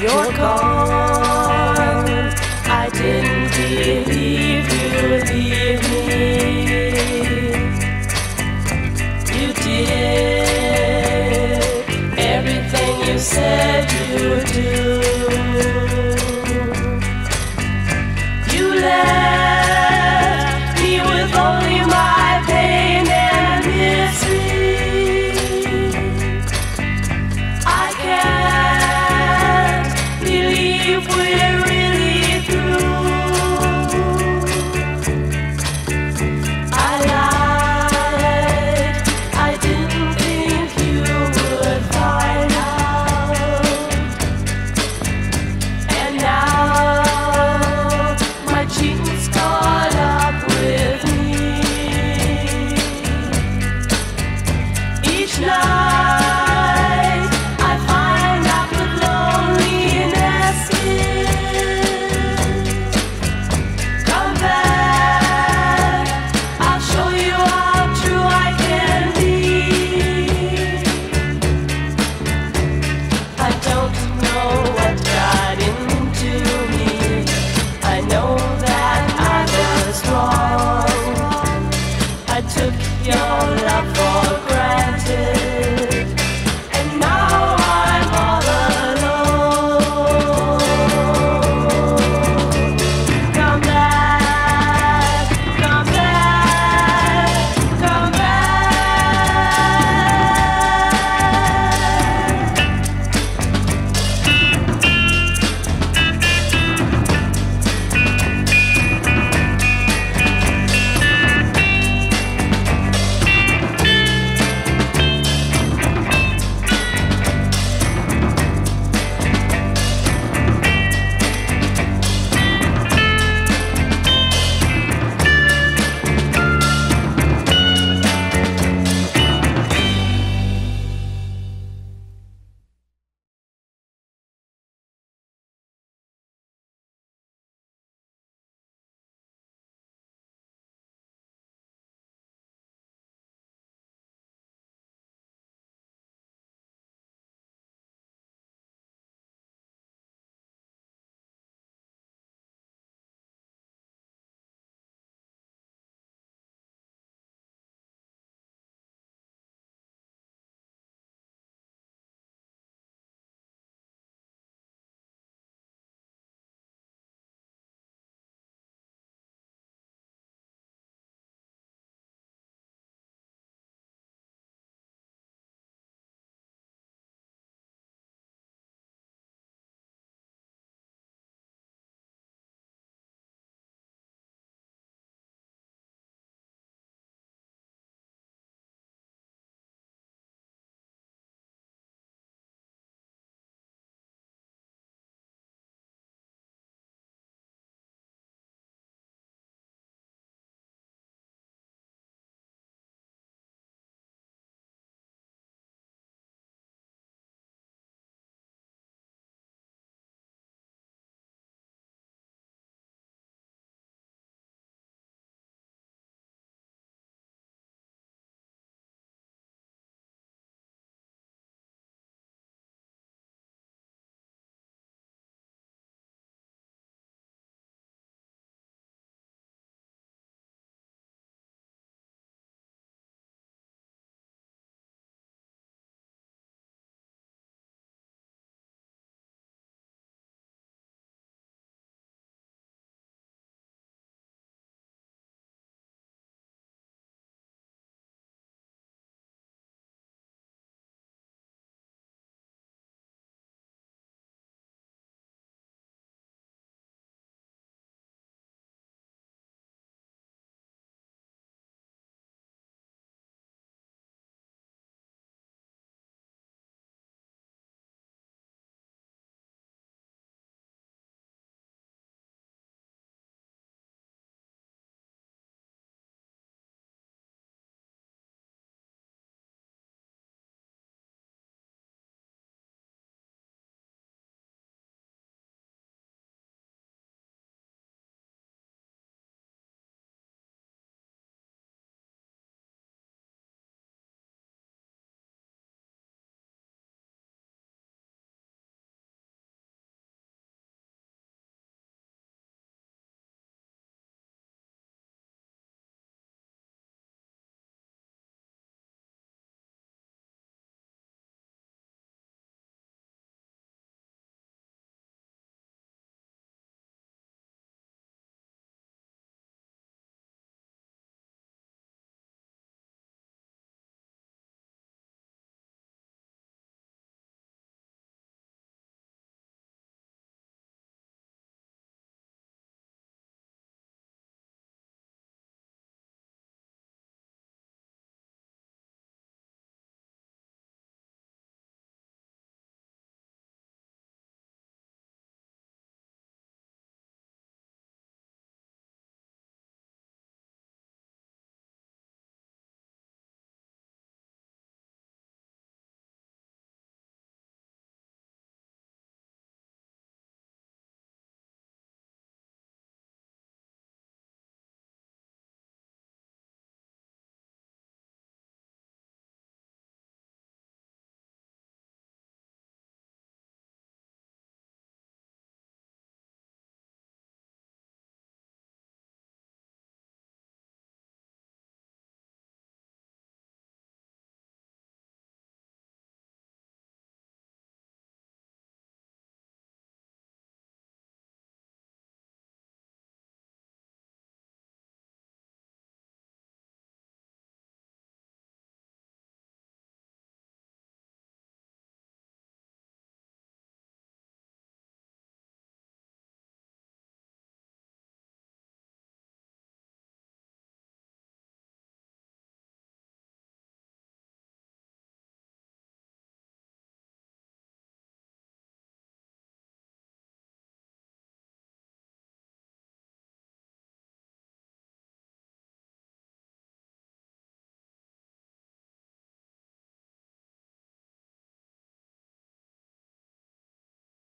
your call.